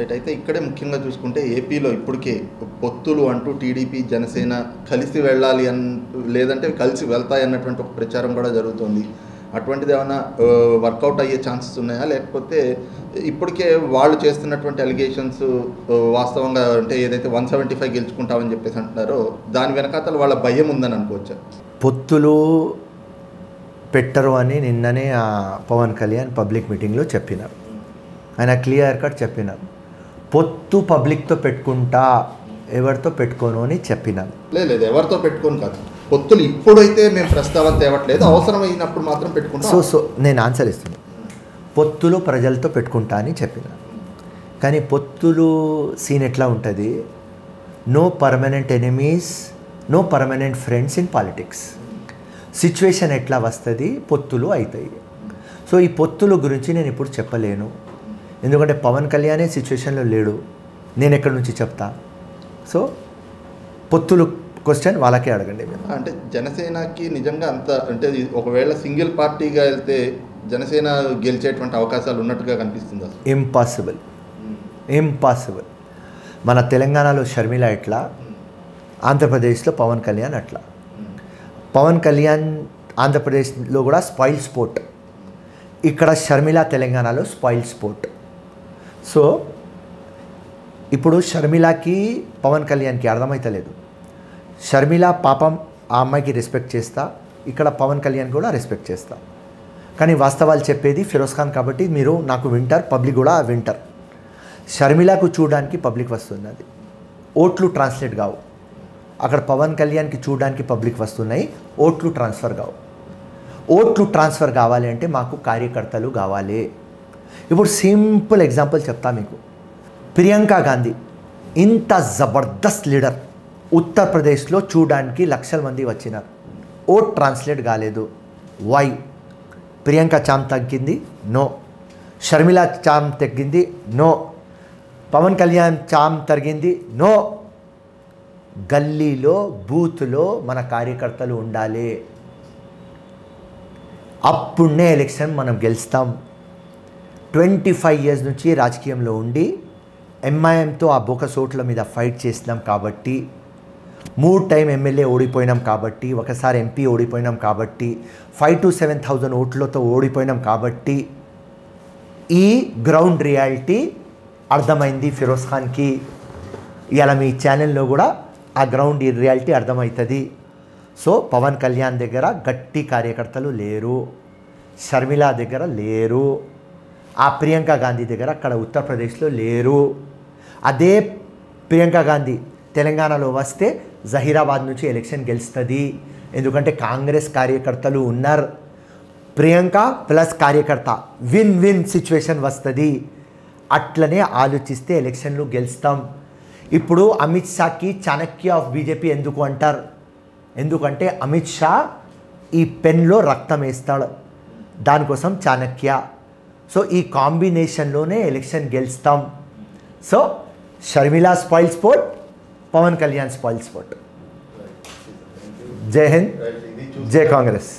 Right అయితే ఇక్కడే ముఖ్యంగా చూసుకుంటే ఏపీలో ఇప్పటికే పొత్తులు అంటూ టీడీపీ జనసేన కలిసి వెళ్ళాలి అన్ లేదంటే కలిసి వెళ్తాయి అన్నటువంటి ఒక ప్రచారం కూడా జరుగుతుంది. అటువంటిది ఏమైనా వర్కౌట్ అయ్యే ఛాన్సెస్ ఉన్నాయా? లేకపోతే ఇప్పటికే వాళ్ళు చేస్తున్నటువంటి అలిగేషన్స్ వాస్తవంగా అంటే ఏదైతే వన్ సెవెంటీ ఫైవ్ గెలుచుకుంటామని చెప్పేసి అంటున్నారో దాని వెనకాతల వాళ్ళ భయం ఉందని అనుకోవచ్చు? పొత్తులు పెట్టరు అని నిన్ననే ఆ పవన్ కళ్యాణ్ పబ్లిక్ మీటింగ్లో చెప్పినారు. ఆయన క్లియర్ కట్ చెప్పినారు. పొత్తు పబ్లిక్తో పెట్టుకుంటా ఎవరితో పెట్టుకోను అని చెప్పినారు లేదు ఎవరితో పెట్టుకొని కాదు. పొత్తులు ఇప్పుడైతే మేము ప్రస్తావన తేవట్లేదు అవసరమైనప్పుడు మాత్రం సో పెట్టుకుంటాం. సో నేను ఆన్సర్ ఇస్తున్నాను పొత్తులు ప్రజలతో పెట్టుకుంటా అని చెప్పిన. కానీ పొత్తులు సీన్ ఎట్లా ఉంటుంది? No permanent enemies no permanent friends in politics. Situation ఎట్లా వస్తుంది? పొత్తులు అవుతాయి సో ఈ పొత్తుల గురించి నేను ఇప్పుడు చెప్పలేను. ఎందుకంటే పవన్ కళ్యాణే సిచ్యువేషన్లో లేడు. నేను ఎక్కడి నుంచి చెప్తా? సో పొత్తులు క్వశ్చన్ వాళ్ళకే అడగండి మీరు. అంటే జనసేనకి నిజంగా అంత అంటే ఒకవేళ సింగిల్ పార్టీగా వెళ్తే జనసేన గెలిచేటువంటి అవకాశాలు ఉన్నట్టుగా కనిపిస్తుంది ఇంపాసిబుల్ ఇంపాసిబుల్ మన తెలంగాణలో షర్మిల ఎట్లా? ఆంధ్రప్రదేశ్లో పవన్ కళ్యాణ్ అట్లా. పవన్ కళ్యాణ్ ఆంధ్రప్రదేశ్లో కూడా స్పాయిల్ స్పోర్ట్. ఇక్కడ షర్మిల తెలంగాణలో స్పాయిల్ స్పోర్ట్. సో ఇప్పుడు షర్మిలకి పవన్ కళ్యాణ్కి అర్థమైతలేదు. షర్మిల పాపం ఆ అమ్మాయికి రెస్పెక్ట్ చేస్తా ఇక్కడ పవన్ కళ్యాణ్ కూడా రెస్పెక్ట్ చేస్తా. కానీ వాస్తవాలు చెప్పేది ఫిరోజ్ ఖాన్ కాబట్టి మీరు నాకు వింటారు పబ్లిక్ కూడా వింటర్. షర్మిలకు చూడడానికి పబ్లిక్ వస్తున్నది. ఓట్లు ట్రాన్స్లేట్ కావు. అక్కడ పవన్ కళ్యాణ్కి చూడడానికి పబ్లిక్ వస్తున్నాయి ఓట్లు ట్రాన్స్ఫర్ కావు. ఓట్లు ట్రాన్స్ఫర్ కావాలి అంటే మాకు కార్యకర్తలు కావాలి. ఇప్పుడు సింపుల్ ఎగ్జాంపుల్ చెప్తా మీకు. ప్రియాంక గాంధీ ఇంత జబర్దస్త్ లీడర్. ఉత్తరప్రదేశ్లో చూడడానికి లక్షల మంది వచ్చినారు. ఓ ట్రాన్స్లేట్ కాలేదు. వై? ప్రియాంక చామ్ తగ్గింది? నో. షర్మిల చామ్ తగ్గింది? నో. పవన్ కళ్యాణ్ చామ్ తగ్గింది నో. గల్లీలో బూత్లో మన కార్యకర్తలు ఉండాలి. అప్పుడే ఎలక్షన్ మనం గెలుస్తాం. ట్వంటీ ఫైవ్ ఇయర్స్ నుంచి రాజకీయంలో ఉండి ఎంఐఎంతో ఆ బొక సోట్ల మీద ఫైట్ చేసినాం కాబట్టి మూడు టైం ఎమ్మెల్యే ఓడిపోయినాం కాబట్టి ఒకసారి ఎంపీ ఓడిపోయినాం కాబట్టి ఫైవ్ టు సెవెన్ థౌజండ్ ఓట్లతో ఓడిపోయినాం కాబట్టి ఈ గ్రౌండ్ రియాలిటీ అర్థమైంది ఫిరోజ్ ఖాన్కి. ఇలా మీ ఛానల్లో కూడా ఆ గ్రౌండ్ రియాలిటీ అర్థమవుతుంది. సో పవన్ కళ్యాణ్ దగ్గర గట్టి కార్యకర్తలు లేరు. షర్మిల దగ్గర లేరు. ఆ ప్రియాంక గాంధీ దగ్గర అక్కడ ఉత్తరప్రదేశ్లో లేరు. అదే ప్రియాంక గాంధీ తెలంగాణలో వస్తే జహీరాబాద్ నుంచి ఎలక్షన్ గెలుస్తుంది. ఎందుకంటే కాంగ్రెస్ కార్యకర్తలు ఉన్నారు. ప్రియాంక ప్లస్ కార్యకర్త విన్ విన్ సిచ్యువేషన్ వస్తుంది. అట్లనే ఆలోచిస్తే ఎలక్షన్లు గెలుస్తాం. ఇప్పుడు అమిత్ షాకి చాణక్య ఆఫ్ బీజేపీ ఎందుకు అంటారు? ఎందుకంటే అమిత్ షా ఈ పెన్లో రక్తం వేస్తాడు. దానికోసం చాణక్య సో ఈ కాంబినేషన్లోనే ఎలక్షన్ గెలుస్తాం so Sharmila spoil sport Pawan Kalyan spoil sport Jai Hind Jai Congress